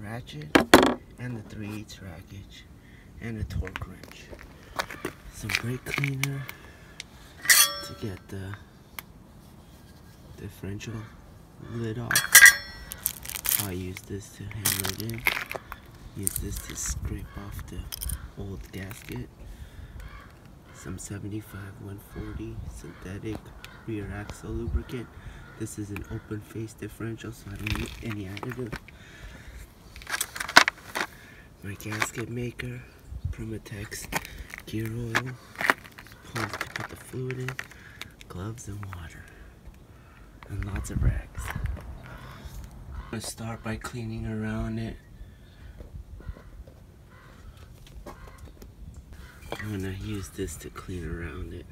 ratchet and the 3 8 rackage and a torque wrench. Some brake cleaner to get the differential lid off. I use this to hammer it in. Use this to scrape off the old gasket. Some 75 140 synthetic rear axle lubricant this is an open face differential so I don't need any additive. My gasket maker, Permatex gear oil, pump to put the fluid in, gloves and water, and lots of rags. I'm gonna start by cleaning around it. I'm gonna use this to clean around it.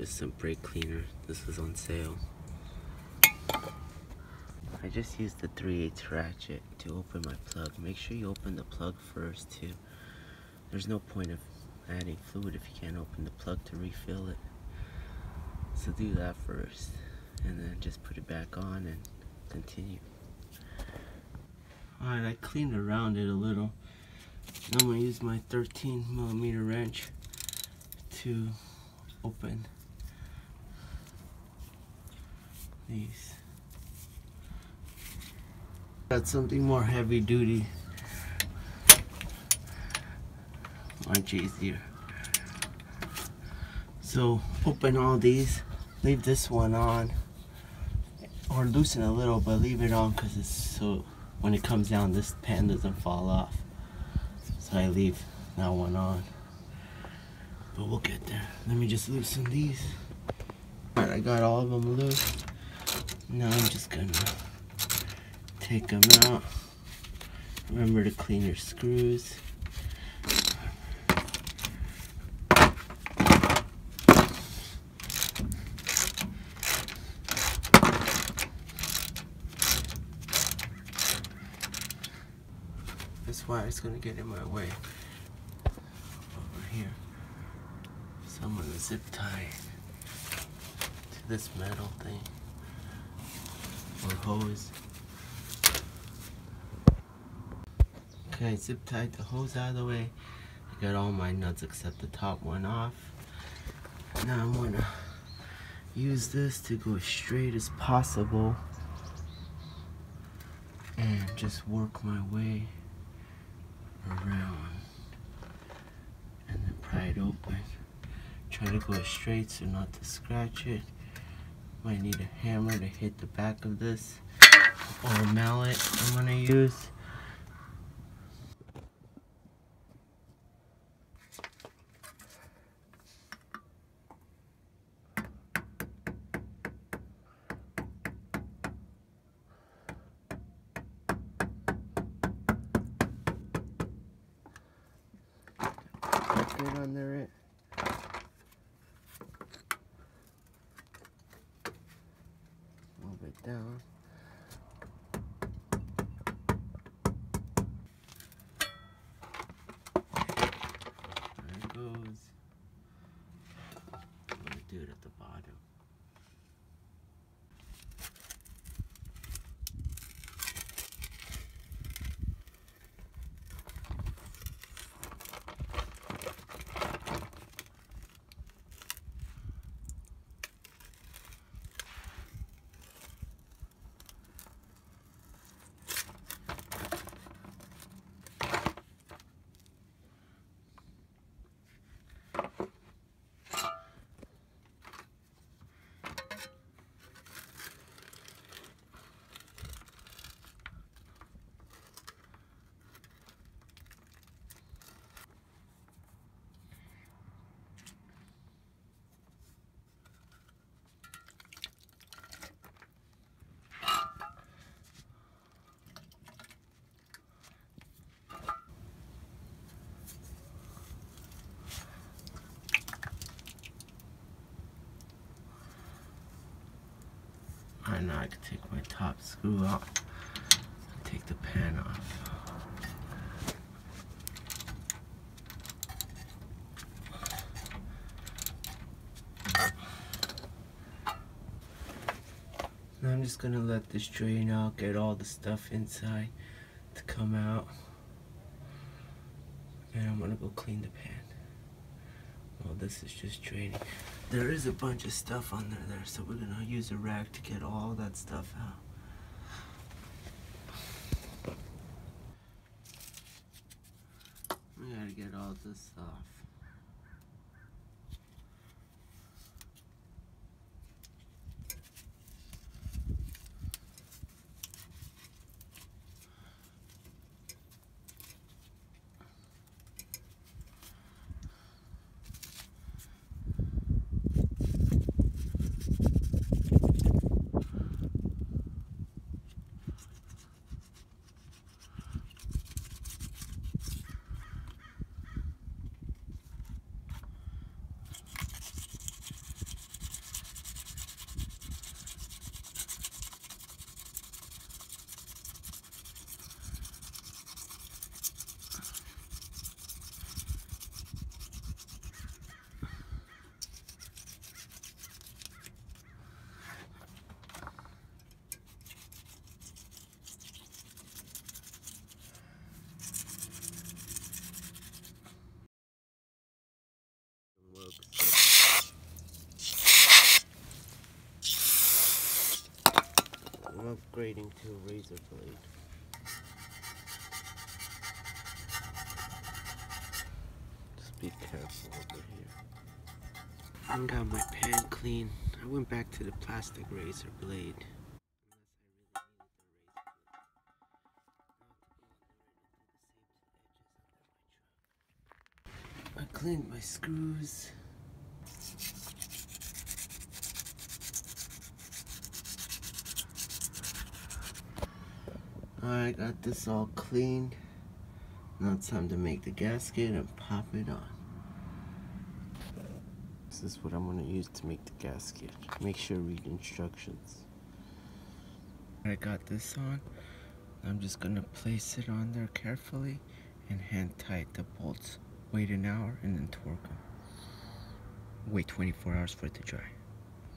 Just some brake cleaner. This was on sale. I just used the 3 8 ratchet to open my plug. Make sure you open the plug first too. There's no point of adding fluid if you can't open the plug to refill it. So do that first and then just put it back on and continue. Alright, I cleaned around it a little. Now I'm going to use my 13 millimeter wrench to open these. Got something more heavy duty. Much easier. So open all these, leave this one on, or loosen a little, but leave it on because it's so when it comes down, this pan doesn't fall off. So I leave that one on. But we'll get there. Let me just loosen these. Alright, I got all of them loose. Now I'm just gonna take them out. Remember to clean your screws. This wire is gonna get in my way over here. So I'm gonna zip tie to this metal thing or hose. Okay, zip tied the hose out of the way. I got all my nuts except the top one off. Now I'm gonna use this to go straight as possible and just work my way around and then pry it open. Try to go straight so not to scratch it. Might need a hammer to hit the back of this or a mallet I'm gonna use. Get under it. and now I can take my top screw off and take the pan off. Now I'm just gonna let this drain out, get all the stuff inside to come out. And I'm gonna go clean the pan. Well, this is just draining. There is a bunch of stuff under there, so we're gonna use a rag to get all that stuff out. We gotta get all this off. I'm upgrading to a razor blade. Just be careful over here. I got my pan clean. I went back to the plastic razor blade. I cleaned my screws. I got this all cleaned. Now it's time to make the gasket and pop it on. This is what I'm going to use to make the gasket. Make sure read instructions. I got this on. I'm just going to place it on there carefully and hand tight the bolts. Wait an hour and then torque them. Wait 24 hours for it to dry.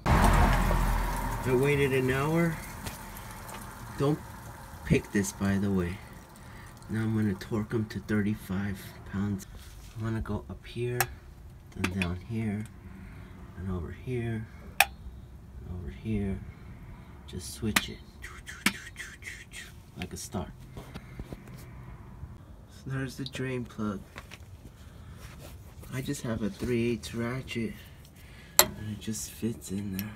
I waited an hour. Don't pick this by the way. Now I'm going to torque them to 35 pounds. I'm going to go up here, then down here, and over here, and over here. Just switch it like a star. So there's the drain plug. I just have a 3 8 ratchet and it just fits in there.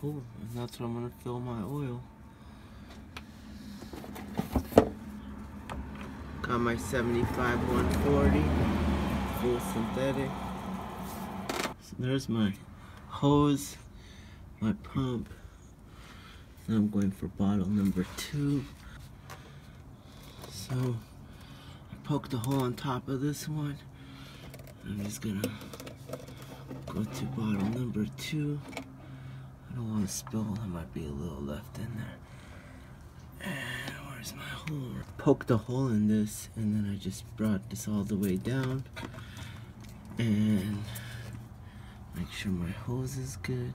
Cool, and that's what I'm gonna fill my oil. Got my 75 140 full synthetic. So there's my hose, my pump. Now I'm going for bottle number two. So I poked a hole on top of this one. I'm just gonna go to bottle number two. I don't want to spill. There might be a little left in there. And where's my hole? Poked a hole in this, and then I just brought this all the way down. And make sure my hose is good.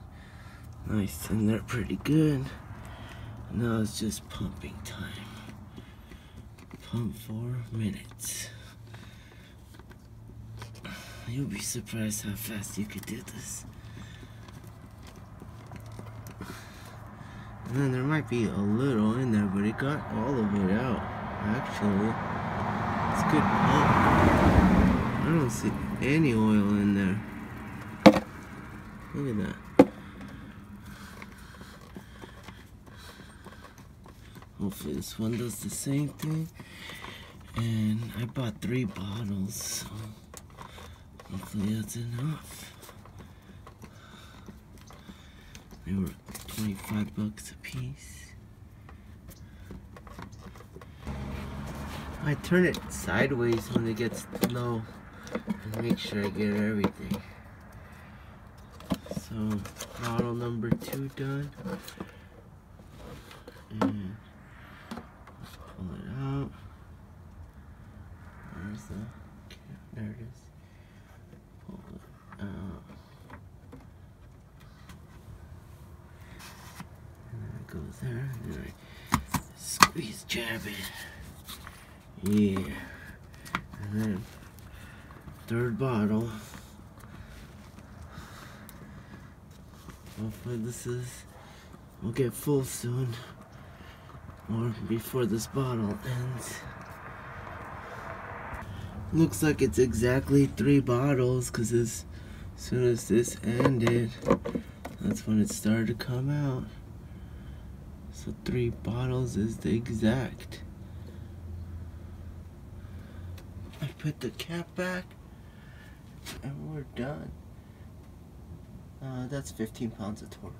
Nice and they're pretty good. Now it's just pumping time. Pump for minutes. You'll be surprised how fast you could do this. And then there might be a little in there, but it got all of it out. Actually, it's good pump. I don't see any oil in there. Look at that. Hopefully this one does the same thing. And I bought three bottles, so hopefully that's enough. They were 25 bucks a piece. I turn it sideways when it gets low and make sure I get everything. So, model number two done. And pull it out. Where's the, okay, there it is. Pull it out. And then it goes there, and then I it. Yeah. And then third bottle. Hopefully this is will get full soon. Or before this bottle ends. Looks like it's exactly three bottles because as soon as this ended, that's when it started to come out. So three bottles is the exact. I put the cap back and we're done. Uh, that's 15 pounds of torque.